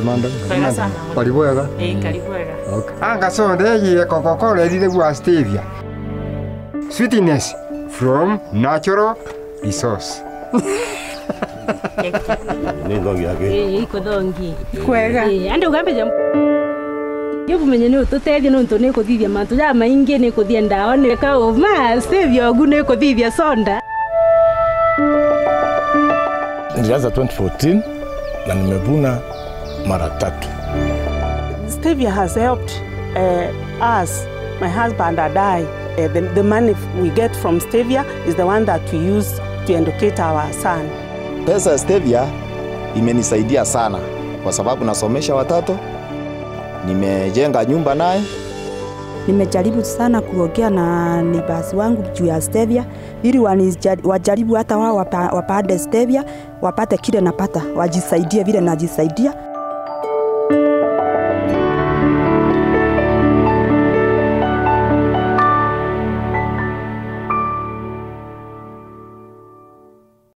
manda Kwega sana. bali bwega ĩĩ karibu wega okay. Anga sonde ye coca-cola ĩrire gwa stevia. Sweetness from natural resource. Yake? Ikuthongi kwega. Thia ndawa nilianza 2014 na nimevuna mara tatu Stevia has helped uh, us, my husband and I. Uh, the, the money we get from Stevia is the one that we use to educate our son. Pesa ya stevia imenisaidia sana kwa sababu nasomesha watoto, nimejenga nyumba naye. Nimejaribu sana kuongea na nibasi wangu juu ya stevia ili wajaribu hata wao wapande stevia wapate kile napata, wajisaidie vile najisaidia.